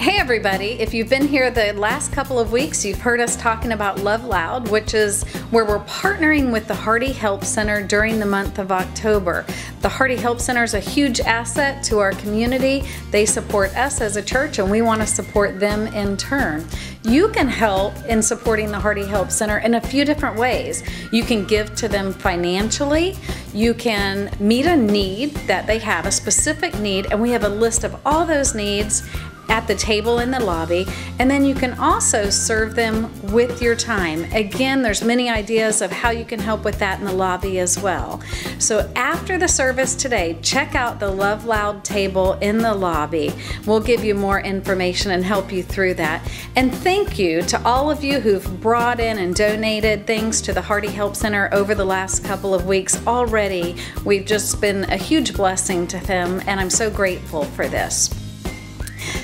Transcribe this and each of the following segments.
Hey everybody, if you've been here the last couple of weeks, you've heard us talking about Love Loud, which is where we're partnering with the Hardee Help Center during the month of October. The Hardee Help Center is a huge asset to our community. They support us as a church and we want to support them in turn. You can help in supporting the Hardee Help Center in a few different ways. You can give to them financially, you can meet a need that they have, a specific need, and we have a list of all those needs at the table in the lobby and then you can also serve them with your time. Again there's many ideas of how you can help with that in the lobby as well. So after the service today check out the love loud table in the lobby. We'll give you more information and help you through that. And thank you to all of you who've brought in and donated things to the hardee help center over the last couple of weeks. Already we've just been a huge blessing to them and i'm so grateful for this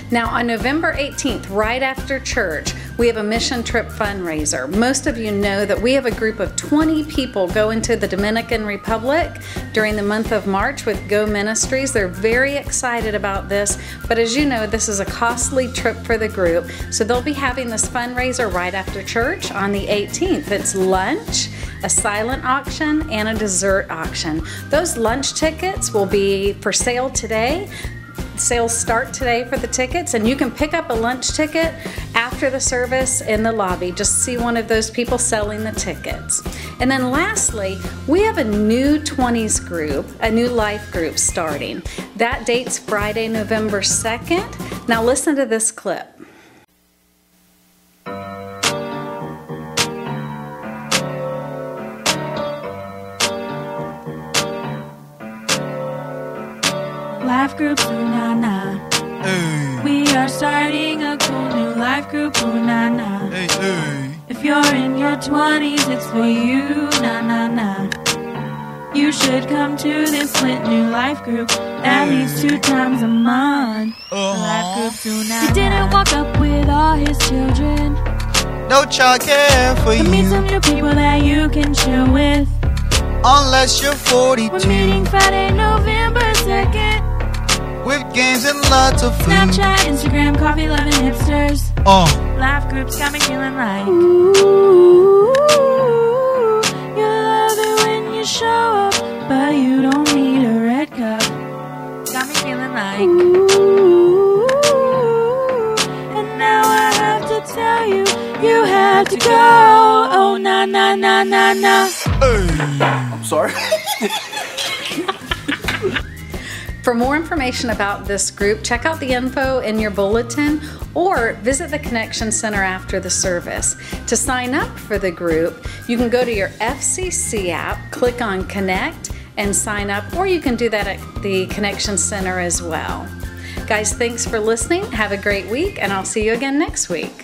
now, on November 18th, right after church, we have a mission trip fundraiser. Most of you know that we have a group of 20 people going to the Dominican Republic during the month of March with Go Ministries. They're very excited about this, but as you know, this is a costly trip for the group. So they'll be having this fundraiser right after church on the 18th. It's lunch, a silent auction, and a dessert auction. Those lunch tickets will be for sale today sales start today for the tickets and you can pick up a lunch ticket after the service in the lobby. Just see one of those people selling the tickets. And then lastly, we have a new 20s group, a new life group starting. That date's Friday, November 2nd. Now listen to this clip. Life group, ooh na na. Hey, We are starting a cool new life group, ooh na na. hey, hey. If you're in your 20s, it's for you, na na na. You should come to this lit new life group at least two times a month. The life Uh-huh. group, ooh na He didn't walk up with all his children. No childcare for But meet some new people that you can chill with. unless you're 42. We're meeting Friday, November 2nd. With games and lots of food. Snapchat, Instagram, coffee loving hipsters. Uh, Life groups got me feeling like Ooh, you love it when you show up, but you don't need a red cup. Got me feeling like Ooh, and now I have to tell you, you have to go. Oh na na na na na. hey. I'm sorry. For more information about this group, check out the info in your bulletin or visit the Connection Center after the service. To sign up for the group, you can go to your FCC app, click on Connect, and sign up, or you can do that at the Connection Center as well. Guys, thanks for listening. Have a great week, and I'll see you again next week.